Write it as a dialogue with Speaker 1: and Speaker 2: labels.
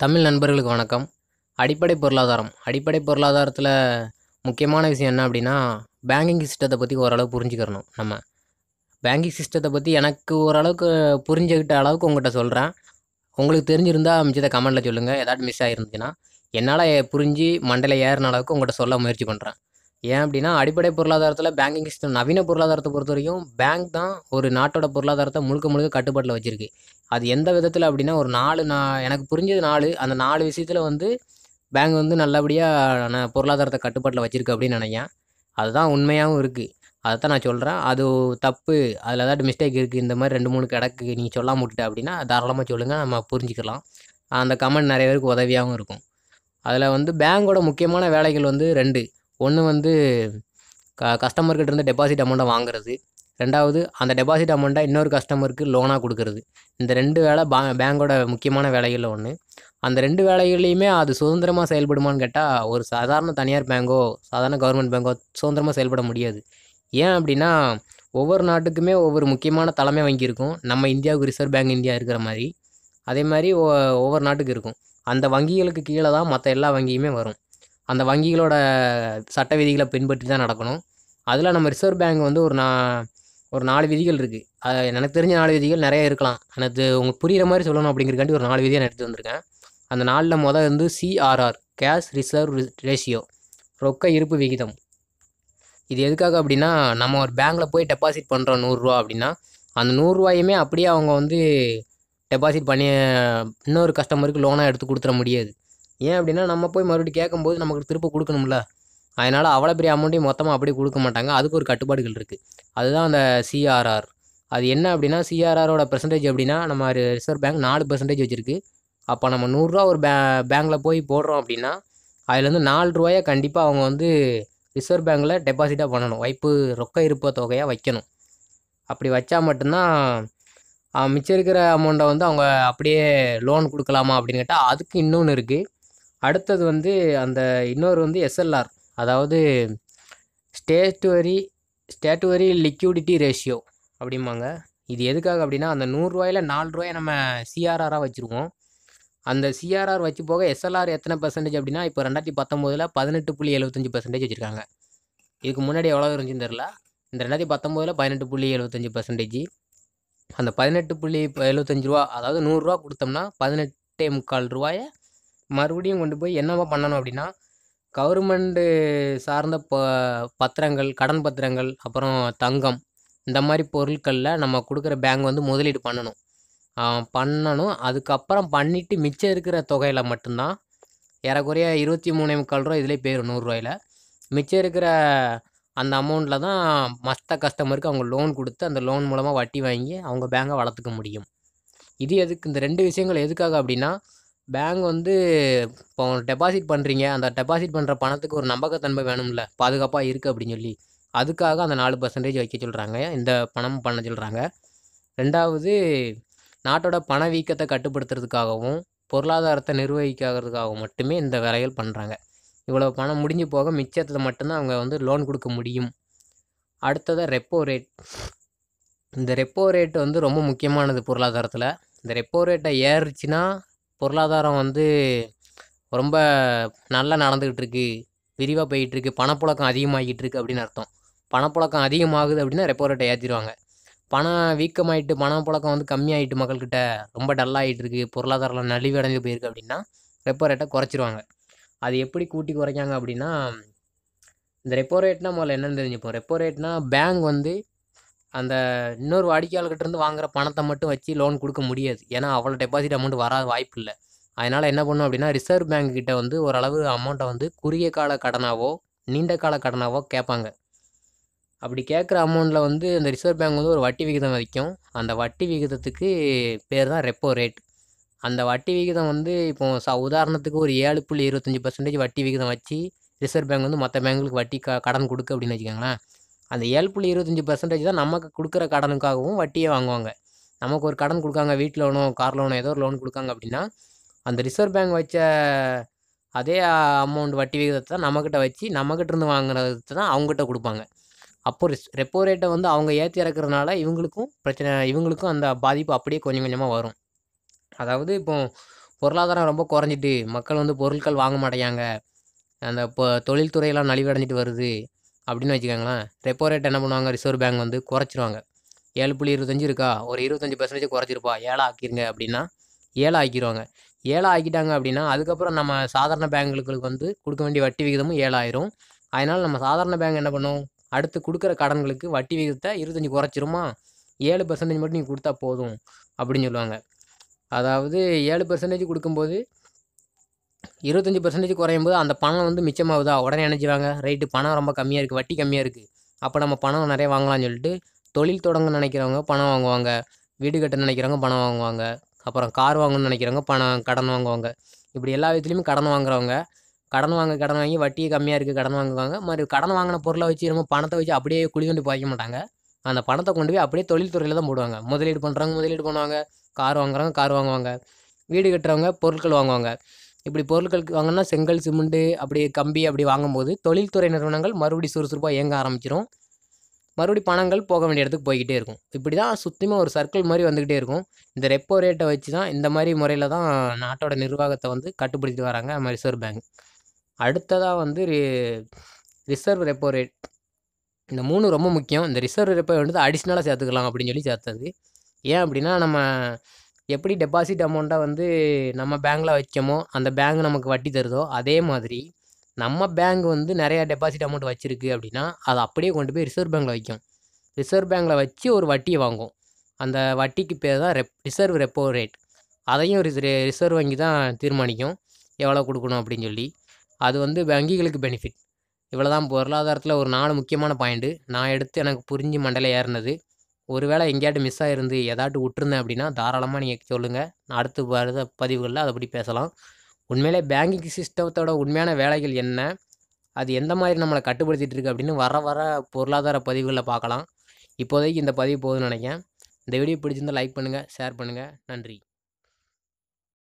Speaker 1: தமிழ் நண்பர்களுக்கு வணக்கம். அடிப்படை பொருளாதாரம். அடிப்படை பொருளாதாரத்தில் முக்கியமான விஷயம் என்ன அப்படின்னா பேங்கிங் சிஸ்டத்தை பற்றி ஓரளவு புரிஞ்சுக்கிறணும் நம்ம. பேங்கிங் சிஸ்டத்தை பற்றி எனக்கு ஓரளவுக்கு புரிஞ்சுக்கிட்ட அளவுக்கு உங்கள்கிட்ட சொல்கிறேன் உங்களுக்கு தெரிஞ்சிருந்தால் மிச்சத்தை கமெண்ட்டில் சொல்லுங்கள் ஏதாச்சும் மிஸ் ஆகிருந்துச்சுன்னா என்னால் புரிஞ்சு மண்டல ஏறின அளவுக்கு உங்கள்கிட்ட சொல்ல முயற்சி பண்ணுறேன் ஏன் அப்படின்னா அடிப்படை பொருளாதாரத்தில் பேங்கிங் சிஸ்டம் நவீன பொருளாதாரத்தை பொறுத்த வரைக்கும் பேங்க் தான் ஒரு நாட்டோட பொருளாதாரத்தை முழுக்க முழுக்க கட்டுப்பாட்டில் வச்சுருக்கு. அது எந்த விதத்தில் அப்படின்னா ஒரு நாலு நான் எனக்கு புரிஞ்சது நாலு. அந்த நாலு விஷயத்தில் வந்து பேங்க் வந்து நல்லபடியாக நான் பொருளாதாரத்தை கட்டுப்பாட்டில் வச்சுருக்கு அப்படின்னு நினைக்கிறேன். அதுதான் உண்மையாகவும் இருக்குது அதை தான் நான் சொல்கிறேன் அது தப்பு. அதில் ஏதாவது மிஸ்டேக் இருக்குது இந்த மாதிரி ரெண்டு மூணு கிடக்கு. நீங்கள் சொல்லாமல் விட்டுட்ட அப்படின்னா தாராளமாக சொல்லுங்கள் நம்ம புரிஞ்சுக்கலாம். அந்த கமெண்ட் நிறைய பேருக்கு உதவியாகவும் இருக்கும். அதில் வந்து பேங்கோட முக்கியமான வேலைகள் வந்து ரெண்டு. ஒன்று வந்து க கஸ்டமர்கிட்ட இருந்து டெபாசிட் அமௌண்ட்டை வாங்குறது. ரெண்டாவது அந்த டெபாசிட் அமௌண்ட்டை இன்னொரு கஸ்டமருக்கு லோனாக கொடுக்கறது. இந்த ரெண்டு வேலை பா பேங்கோட முக்கியமான வேலைகளில் ஒன்று அந்த ரெண்டு வேலைகள்லையுமே அது சுதந்திரமாக செயல்படுமான்னு கேட்டால் ஒரு சாதாரண தனியார் பேங்கோ சாதாரண கவர்மெண்ட் பேங்கோ சுதந்திரமாக செயல்பட முடியாது. ஏன் அப்படின்னா ஒவ்வொரு நாட்டுக்குமே ஒவ்வொரு முக்கியமான தலைமை வங்கி இருக்கும் நம்ம இந்தியாவுக்கு ரிசர்வ் பேங்க் இந்தியா இருக்கிற மாதிரி. அதே மாதிரி ஒ- ஒவ்வொரு நாட்டுக்கு இருக்கும். அந்த வங்கிகளுக்கு கீழே தான் மற்ற எல்லா வங்கியுமே வரும். அந்த வங்கிகளோட சட்ட விதிகளை பின்பற்றி தான் நடக்கணும். அதில் நம்ம ரிசர்வ் பேங்க் வந்து ஒரு நா ஒரு நாலு விதிகள் இருக்குது அது எனக்கு தெரிஞ்ச நாலு விதிகள் நிறைய இருக்கலாம். எனக்கு உங்களுக்கு புரிகிற மாதிரி சொல்லணும் அப்படிங்கிறக்காண்டி ஒரு நாலு விதியை நான் எடுத்து வந்திருக்கேன். அந்த நாளில் மொதல் வந்து சிஆர்ஆர் கேஷ் ரிசர்வ் ரேஷியோ ரொக்க இருப்பு விகிதம். இது எதுக்காக அப்படின்னா நம்ம ஒரு பேங்க்கில் போய் டெபாசிட் பண்ணுறோம் நூறுரூவா அப்படின்னா அந்த நூறுரூவாயுமே அப்படியே அவங்க வந்து டெபாசிட் பண்ணி இன்னொரு கஸ்டமருக்கு லோனாக எடுத்து கொடுத்துட முடியாது. ஏன் அப்படின்னா நம்ம போய் மறுபடியும் கேட்கும்போது நமக்கு திருப்ப கொடுக்கணும்ல. அதனால் அவ்வளோ பெரிய அமௌண்ட்டையும் மொத்தமாக அப்படியே கொடுக்க மாட்டாங்க. அதுக்கு ஒரு கட்டுப்பாடுகள் இருக்குது அதுதான் அந்த சிஆர்ஆர் அது என்ன அப்படின்னா சிஆர்ஆரோட பெர்சன்டேஜ் அப்படின்னா நம்ம ரிசர்வ் பேங்க் நாலு பெர்சன்டேஜ் வச்சுருக்கு. அப்போ நம்ம நூறுரூவா ஒரு பே பேங்க்கில் போய் போடுறோம் அப்படின்னா அதுலேருந்து நாலு ரூபாயை கண்டிப்பாக அவங்க வந்து ரிசர்வ் பேங்க்கில் டெபாசிட்டாக பண்ணணும். வைப்பு ரொக்க இருப்ப தொகையாக வைக்கணும். அப்படி வச்சா மட்டும்தான் மிச்சம் இருக்கிற அமௌண்ட்டை வந்து அவங்க அப்படியே லோன் கொடுக்கலாமா அப்படின்னு கேட்டால் அதுக்கு இன்னொன்று இருக்குது அடுத்தது வந்து அந்த இன்னொரு வந்து எஸ்எல்ஆர் அதாவது ஸ்டேட்டுவரி ஸ்டேட்டுவரி லிக்யூடிட்டி ரேஷியோ அப்படிம்பாங்க. இது எதுக்காக அப்படின்னா அந்த நூறுரூவாயில் நாலு ரூபாயை நம்ம சிஆர்ஆராக வச்சுருவோம். அந்த சிஆர்ஆர் வச்சு போக எஸ்எல்ஆர் எத்தனை பர்சன்டேஜ் அப்படின்னா இப்போ ரெண்டாயிரத்தி பத்தொம்போதில் பதினெட்டு புள்ளி எழுபத்தஞ்சு பர்சன்டேஜ் வச்சுருக்காங்க. இதுக்கு முன்னாடி எவ்வளோ இருந்துச்சுன்னு தெரில இந்த ரெண்டாயிரத்தி பத்தொம்போதில் பதினெட்டு புள்ளி எழுபத்தஞ்சு பர்சன்டேஜ் அந்த பதினெட்டு புள்ளி இப்போ எழுபத்தஞ்சு ரூபா அதாவது நூறுரூவா கொடுத்தோம்னா பதினெட்டே முக்கால் ரூபாயை மறுபடியும் கொண்டு போய் என்னவா பண்ணணும் அப்படின்னா கவர்மெண்ட்டு சார்ந்த ப பத்திரங்கள் கடன் பத்திரங்கள் அப்புறம் தங்கம் இந்த மாதிரி பொருட்களில் நம்ம கொடுக்குற பேங்க் வந்து முதலீடு பண்ணணும். பண்ணணும். அதுக்கப்புறம் பண்ணிவிட்டு மிச்சம் இருக்கிற தொகையில் மட்டும்தான் ஏறக்குறைய இருபத்தி மூணே முக்கால் ரூபா இதிலே போயிடும் நூறுரூவாயில் மிச்சம் இருக்கிற அந்த அமௌண்ட்டில் தான் மற்ற கஸ்டமருக்கு அவங்க லோன் கொடுத்து அந்த லோன் மூலமாக வட்டி வாங்கி அவங்க பேங்கை வளர்த்துக்க முடியும். இது எதுக்கு? இந்த ரெண்டு விஷயங்கள் எதுக்காக அப்படின்னா பேங்க் வந்து இப்போ டெபாசிட் பண்ணுறீங்க அந்த டெபாசிட் பண்ணுற பணத்துக்கு ஒரு நம்பகத்தன்மை வேணும்ல. பாதுகாப்பாக இருக்குது அப்படின்னு சொல்லி. அதுக்காக அந்த நாலு பர்சன்டேஜ் வைக்க சொல்கிறாங்க இந்த பணம் பண்ண சொல்கிறாங்க ரெண்டாவது நாட்டோட பணவீக்கத்தை கட்டுப்படுத்துறதுக்காகவும் பொருளாதாரத்தை நிர்வகிக்கிறதுக்காகவும் மட்டுமே இந்த வேலைகள் பண்ணுறாங்க இவ்வளோ பணம் முடிஞ்சு போக மிச்சத்தை மட்டும்தான் அவங்க வந்து லோன் கொடுக்க முடியும். அடுத்தது ரெப்போ ரேட் இந்த ரெப்போ ரேட் வந்து ரொம்ப முக்கியமானது பொருளாதாரத்தில். இந்த ரெப்போ ரேட்டை ஏறுச்சுன்னா பொருளாதாரம் வந்து ரொம்ப நல்லா நடந்துக்கிட்டு இருக்கு விரிவாக போயிட்டுருக்கு. பணப்புழக்கம் அதிகமாகிட்டு இருக்கு அப்படின்னு அர்த்தம். பணப்புழக்கம் அதிகமாகுது அப்படின்னா ரெப்போ ரேட்டை ஏற்றிடுவாங்க பணம் வீக்கமாயிட்டு பணப்புழக்கம் வந்து கம்மியாயிட்டு மக்கள்கிட்ட ரொம்ப டல்லாகிட்டு இருக்கு பொருளாதாரம் நலிவடைஞ்சு போயிருக்கு அப்படின்னா ரெப்போ ரேட்டை குறைச்சிருவாங்க. அது எப்படி கூட்டி குறைக்காங்க அப்படின்னா இந்த ரெப்போ ரேட்னா முதல்ல என்னென்னு தெரிஞ்சுப்போம். ரெப்போ ரேட்னா பேங்க் வந்து அந்த இன்னொரு வாடிக்கையாளர்கிட்ட இருந்து வாங்குற பணத்தை மட்டும் வச்சு லோன் கொடுக்க முடியாது. ஏன்னா அவ்வளோ டெபாசிட் அமௌண்ட் வராத வாய்ப்பு இல்லை. அதனால் என்ன பண்ணும் அப்படின்னா ரிசர்வ் பேங்க் கிட்ட வந்து ஓரளவு அமௌண்ட்டை வந்து குறுகிய கால கடனாவோ நீண்ட கால கடனாவோ கேட்பாங்க. அப்படி கேட்குற அமௌண்ட்டில் வந்து அந்த ரிசர்வ் பேங்க் வந்து ஒரு வட்டி விகிதம் வைக்கும். அந்த வட்டி விகிதத்துக்கு பேர் தான் ரெப்போ ரேட் அந்த வட்டி விகிதம் வந்து இப்போ ச உதாரணத்துக்கு ஒரு ஏழு புள்ளி இருபத்தஞ்சி பர்சன்டேஜ் வட்டி விகிதம் வச்சு ரிசர்வ் பேங்க் வந்து மற்ற பேங்குகளுக்கு வட்டி க கடன் கொடுக்கு அப்படின்னு வச்சுக்கோங்களேன். அந்த ஏழு புள்ளி இருபத்தஞ்சி பர்சன்டேஜ் தான் நமக்கு கொடுக்குற கடனுக்காகவும் வட்டியே வாங்குவாங்க. நமக்கு ஒரு கடன் கொடுக்காங்க வீட்டு லோனோ கார் லோனோ ஏதோ ஒரு லோன் கொடுக்காங்க அப்படின்னா அந்த ரிசர்வ் பேங்க் வச்ச அதே அமௌண்ட் வட்டி விகிதத்தை தான் நம்மக்கிட்ட வச்சு நம்மக்கிட்ட இருந்து வாங்குறது தான் அவங்ககிட்ட கொடுப்பாங்க. அப்போ ரிஸ் ரெப்போ ரேட்டை வந்து அவங்க ஏற்றி இறக்குறதுனால இவங்களுக்கும் பிரச்சனை இவங்களுக்கும் அந்த பாதிப்பு அப்படியே கொஞ்சம் கொஞ்சமாக வரும். அதாவது இப்போ பொருளாதாரம் ரொம்ப குறைஞ்சிட்டு மக்கள் வந்து பொருட்கள் வாங்க மாட்டேங்காங்க அந்த இப்போ தொழில்துறையெல்லாம் நலிவடைஞ்சிட்டு வருது. அப்படின்னு வச்சுக்கோங்களேன். ரெப்போ ரேட் என்ன பண்ணுவாங்க? ரிசர்வ் பேங்க் வந்து குறைச்சிருவாங்க. ஏழு புள்ளி இருபத்தஞ்சு இருக்கா? ஒரு இருபத்தஞ்சி பர்சன்டேஜ் குறைச்சிருப்பா. ஏழை ஆக்கிருங்க அப்படின்னா ஏழை ஆக்கிடுவாங்க ஏழை ஆக்கிட்டாங்க அப்படின்னா அதுக்கப்புறம் நம்ம சாதாரண பேங்குகளுக்கு வந்து கொடுக்க வேண்டிய வட்டி விகிதமும் ஏழாயிரும். அதனால் நம்ம சாதாரண பேங்க் என்ன பண்ணும்? அடுத்து கொடுக்குற கடன்களுக்கு வட்டி விகிதத்தை இருபத்தஞ்சி குறைச்சிருமா? ஏழு பர்சன்டேஜ் மட்டும் நீங்கள் கொடுத்தா போதும் அப்படின்னு சொல்லுவாங்க. அதாவது ஏழு பர்சன்டேஜ் கொடுக்கும்போது இருபத்தஞ்சி பர்சன்டேஜ் குறையும் போது அந்த பணம் வந்து மிச்சமாகுதா? உடனே நினச்சிவாங்க ரைட்டு பணம் ரொம்ப கம்மியாக இருக்குது வட்டி கம்மியாக இருக்குது அப்போ நம்ம பணம் நிறைய வாங்கலாம்னு சொல்லிட்டு தொழில் தொடங்க நினைக்கிறவங்க பணம் வாங்குவாங்க. வீடு கட்ட நினைக்கிறவங்க பணம் வாங்குவாங்க. அப்புறம் கார் வாங்கணும்னு நினைக்கிறவங்க பணம் கடன் வாங்குவாங்க. இப்படி எல்லா விதத்துலையுமே கடன் வாங்குறவங்க கடன் வாங்க கடன் வாங்கி வட்டியை கம்மியாக இருக்குது கடன் வாங்குவாங்க. மாதிரி கடன் வாங்கின பொருளை வச்சு நம்ம பணத்தை வச்சு அப்படியே குழி தோண்டி பாய்க்க மாட்டாங்க. அந்த பணத்தை கொண்டு போய் அப்படியே தொழில்துறையில் தான் போடுவாங்க. முதலீடு பண்ணுறவங்க முதலீடு பண்ணுவாங்க கார் வாங்குறவங்க கார் வாங்குவாங்க. வீடு கட்டுறவங்க பொருட்கள் வாங்குவாங்க. இப்படி பொருட்களுக்கு வாங்கினா செங்கல் சிமெண்ட்டு அப்படி கம்பி அப்படி வாங்கும்போது தொழில்துறை நிறுவனங்கள் மறுபடி சுறுசுறுப்பாக இயங்க ஆரம்பிச்சிடும் மறுபடி பணங்கள் போக வேண்டிய இடத்துக்கு போய்கிட்டே இருக்கும். இப்படி தான் சுத்தமாக ஒரு சர்க்கிள் மாதிரி வந்துக்கிட்டே இருக்கும். இந்த ரெப்போ ரேட்டை வச்சு தான் இந்த மாதிரி முறையில் தான் நாட்டோட நிர்வாகத்தை வந்து கட்டுப்படுத்திட்டு வராங்க ரிசர்வ் பேங்க். அடுத்ததாக வந்து ரிசர்வ் ரெப்போ ரேட். இந்த மூணு ரொம்ப முக்கியம். இந்த ரிசர்வ் ரெப்போ வந்து அடிஷ்னலாக சேர்த்துக்கலாம் அப்படின்னு சொல்லி சேர்த்தது. ஏன் அப்படின்னா நம்ம எப்படி டெபாசிட் அமௌண்ட்டை வந்து நம்ம பேங்க்கில் வைக்கமோ அந்த பேங்க் நமக்கு வட்டி தருதோ அதே மாதிரி நம்ம பேங்க் வந்து நிறையா டெபாசிட் அமௌண்ட் வச்சுருக்கு அப்படின்னா அதை அப்படியே கொண்டு போய் ரிசர்வ் பேங்க்கில் வைக்கும். ரிசர்வ் பேங்க்கில் வச்சு ஒரு வட்டியை வாங்கும். அந்த வட்டிக்கு பேர் தான் ரெப் ரிசர்வ் ரெப்போ ரேட் அதையும் ரிசர்வ் வங்கி தான் தீர்மானிக்கும். எவ்வளோ கொடுக்கணும் அப்படின்னு சொல்லி. அது வந்து வங்கிகளுக்கு பெனிஃபிட் இவ்வளோ தான் பொருளாதாரத்தில் ஒரு நாலு முக்கியமான பாயிண்ட்டு நான் எடுத்து எனக்கு புரிஞ்சு மண்டல ஏறினது. ஒருவேளை எங்கேயாட்டு மிஸ் ஆகிருந்து ஏதாட்டு விட்டுருந்தேன் அப்படின்னா தாராளமாக நீங்கள் சொல்லுங்கள் அடுத்து வர பதிவுகளில் அதை பற்றி பேசலாம். உண்மையிலே பேங்கிங் சிஸ்டத்தோட உண்மையான வேலைகள் என்ன? அது எந்த மாதிரி நம்மளை கட்டுப்படுத்திட்டு இருக்கு அப்படின்னு வர வர பொருளாதார பதிவுகளில் பார்க்கலாம். இப்போதைக்கு இந்த பதிவு போகுதுன்னு நினைக்கிறேன். இந்த வீடியோ பிடிச்சிருந்தால் லைக் பண்ணுங்கள் ஷேர் பண்ணுங்கள் நன்றி.